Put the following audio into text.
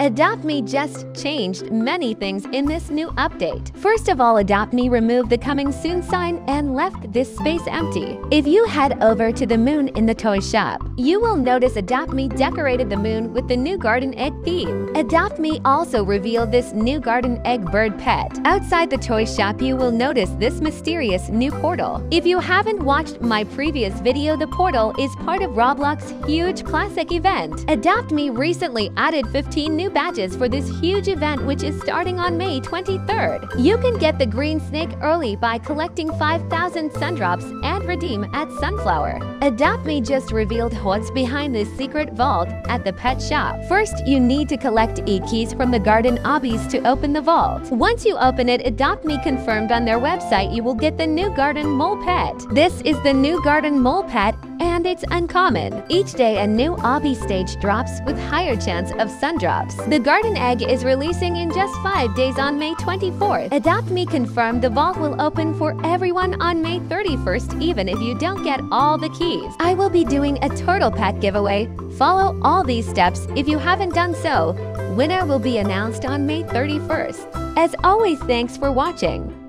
Adopt Me just changed many things in this new update. First of all, Adopt Me removed the coming soon sign and left this space empty. If you head over to the moon in the toy shop, you will notice Adopt Me decorated the moon with the new garden egg theme. Adopt Me also revealed this new garden egg bird pet. Outside the toy shop, you will notice this mysterious new portal. If you haven't watched my previous video, the portal is part of Roblox's huge classic event. Adopt Me recently added 15 new badges for this huge event which is starting on May 23rd. You can get the green snake early by collecting 5,000 sundrops and redeem at Sunflower. Adopt Me just revealed what's behind this secret vault at the pet shop. First, you need to collect e-keys from the garden obbies to open the vault. Once you open it, Adopt Me confirmed on their website you will get the new garden mole pet. This is the new garden mole pet and it's uncommon. Each day a new obby stage drops with higher chance of sun drops. The garden egg is releasing in just 5 days on May 24th. Adopt Me confirmed the vault will open for everyone on May 31st even if you don't get all the keys. I will be doing a turtle pet giveaway. Follow all these steps if you haven't done so. Winner will be announced on May 31st. As always, thanks for watching.